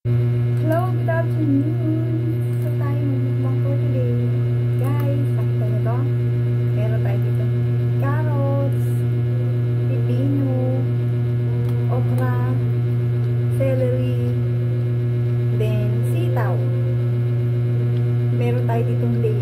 Hello, good afternoon. So tayo magmukbang for today. Guys, sakto na to. Meron tayo dito carrots, pipino, okra, celery, then sitaw. Meron tayo ditong day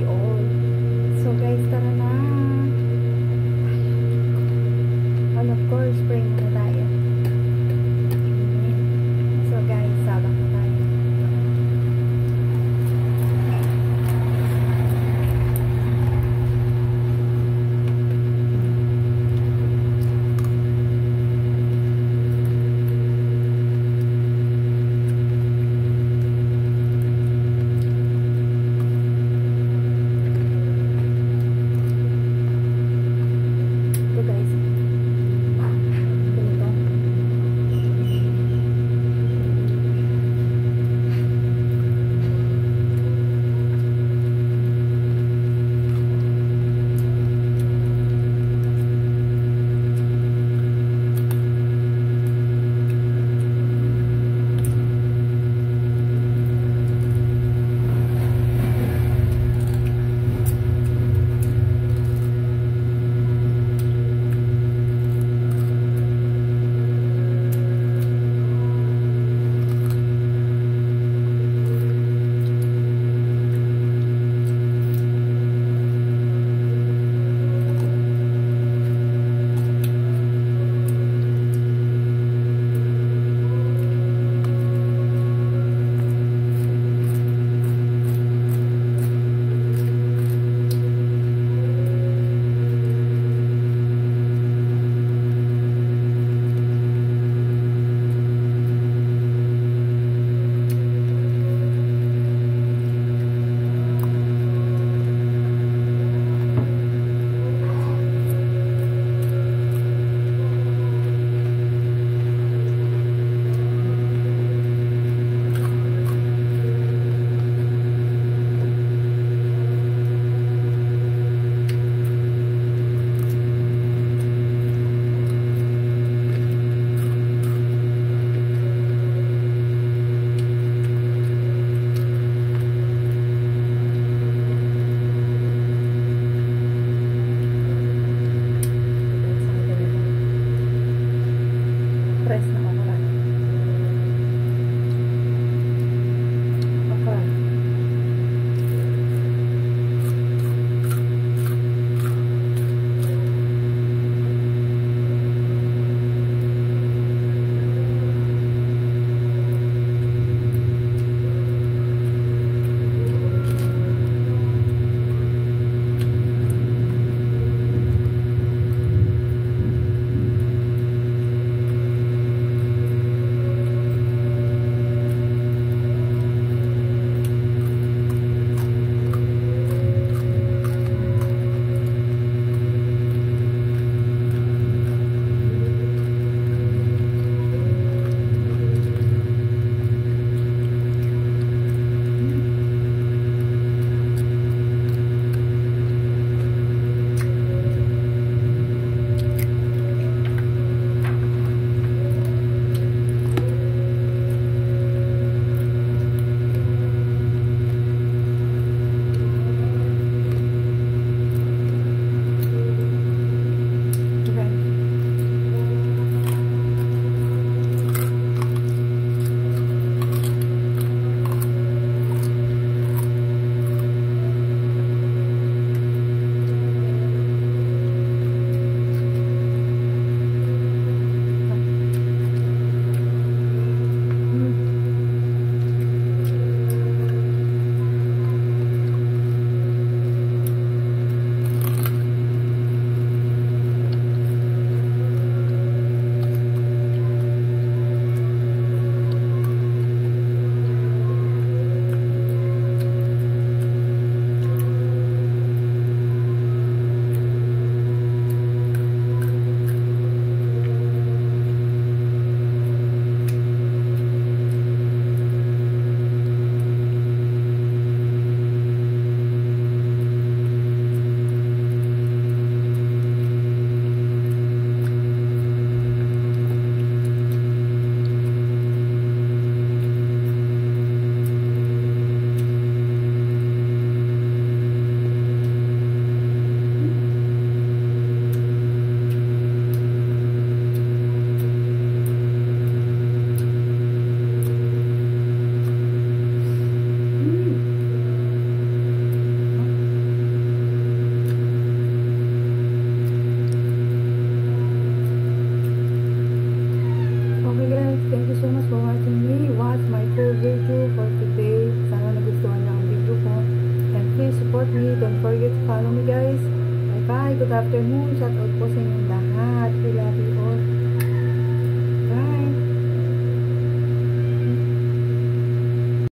follow me guys. Bye bye. Good afternoon. Shout out po sa inyong lahat. I love you all.